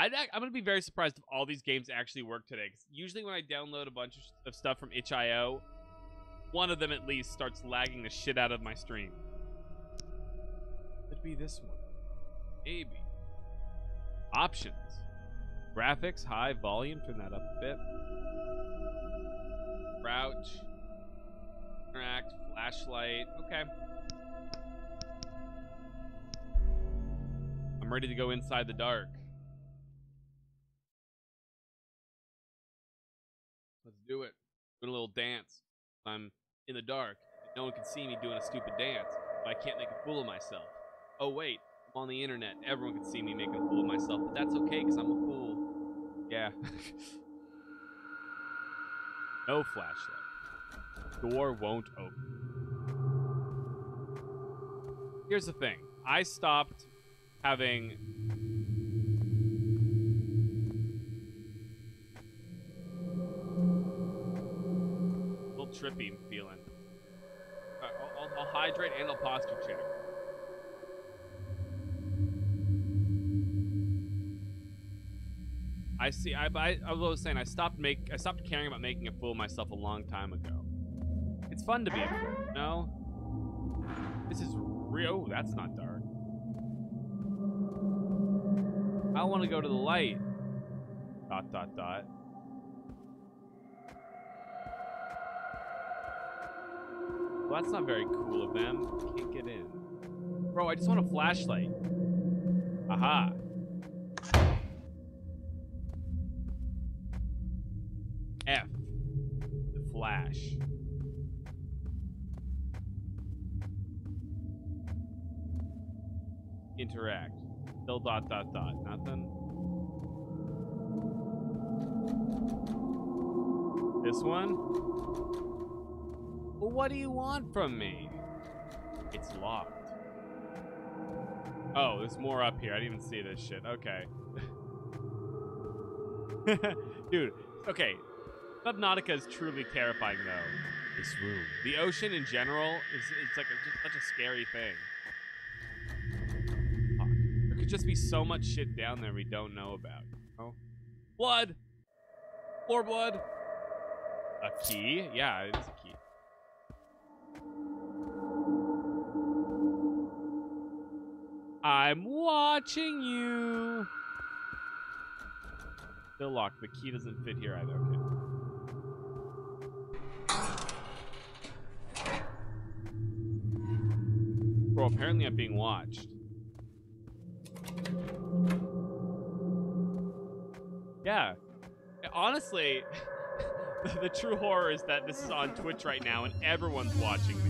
I'd, ac- I'm gonna be very surprised if all these games actually work today. 'cause usually when I download a bunch of, stuff from itch.io, one of them at least starts lagging the shit out of my stream. Could be this one. Maybe. Options. Graphics, high volume, turn that up a bit. Crouch. Interact, flashlight. Okay. I'm ready to go inside the dark. Doing a little dance. I'm in the dark. No one can see me doing a stupid dance. But I can't make a fool of myself. Oh wait, I'm on the internet. Everyone can see me making a fool of myself, but that's okay because I'm a fool. Yeah. no flashlight. Door won't open. Here's the thing. I stopped having trippy feeling. Uh, I'll, I'll, I'll hydrate and I'll posture check. I see. I, I, I was saying I stopped make I stopped caring about making a fool of myself a long time ago. It's fun to be a fool, no? This is real. That's not dark. I want to go to the light. Dot dot dot. Well, that's not very cool of them. Can't get in. Bro, I just want a flashlight. Aha. F. The flash. Interact. Still dot dot dot. Nothing. This one? Well, what do you want from me? It's locked. Oh, there's more up here. I didn't even see this shit. Okay. Dude, okay. Subnautica is truly terrifying, though. This room. The ocean in general is it's like a, just such a scary thing. Fuck. There could just be so much shit down there we don't know about. Oh, blood, More blood. A key? Yeah, it is a key. I'm watching you. Still locked. The key doesn't fit here either. Okay. Bro, apparently I'm being watched. Yeah. Honestly, the true horror is that this is on Twitch right now and everyone's watching me.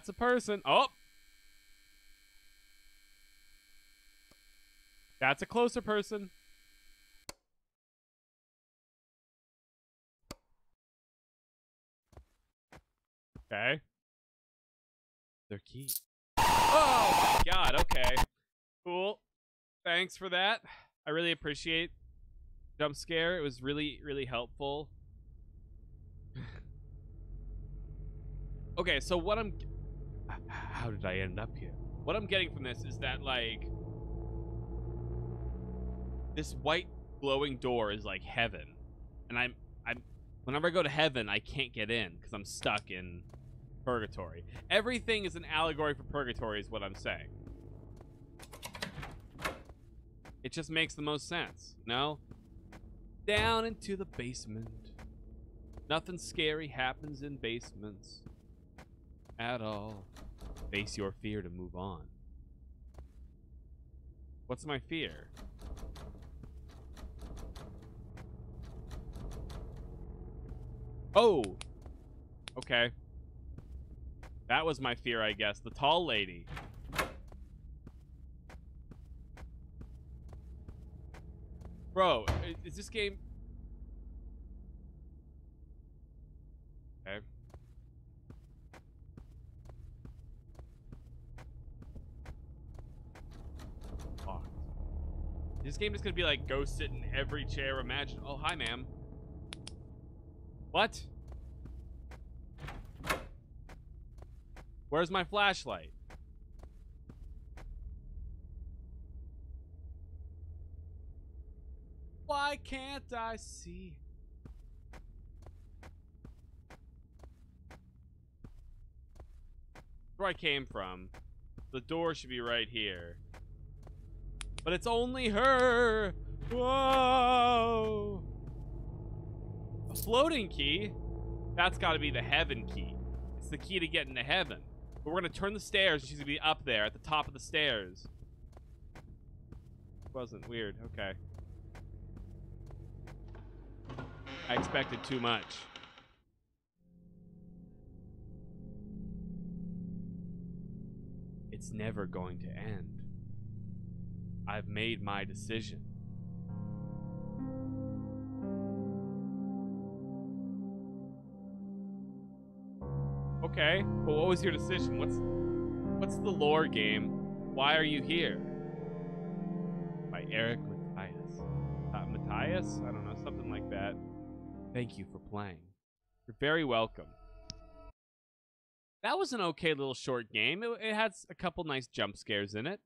That's a person. Oh! That's a closer person. Okay. Their key. Oh my god, okay. Cool. Thanks for that. I really appreciate jump scare. It was really, really helpful. okay, so what I'm how did I end up here? What I'm getting from this is that like this white glowing door is like heaven. And I'm I'm whenever I go to heaven, I can't get in because I'm stuck in purgatory. Everything is an allegory for purgatory is what I'm saying. It just makes the most sense, no? Down into the basement. Nothing scary happens in basements at all. Face your fear to move on. What's my fear? Oh! Okay. That was my fear, I guess. The tall lady. Bro, is this game... Okay. Fuck. This game is gonna be like, go sit in every chair, imagine... Oh, hi, ma'am. What? Where's my flashlight? Why can't I see? Where I came from. The door should be right here. But it's only her! Whoa! A floating key? That's gotta be the heaven key. It's the key to get into heaven. But we're gonna turn the stairs she's gonna be up there at the top of the stairs. Wasn't weird. Okay. I expected too much. It's never going to end. I've made my decision. Okay, but what was your decision? What's what's the lore game? Why are you here? By Eric Matthias. Uh, Matthias? I don't know, something like that. Thank you for playing. You're very welcome. That was an okay little short game. It, it had a couple nice jump scares in it.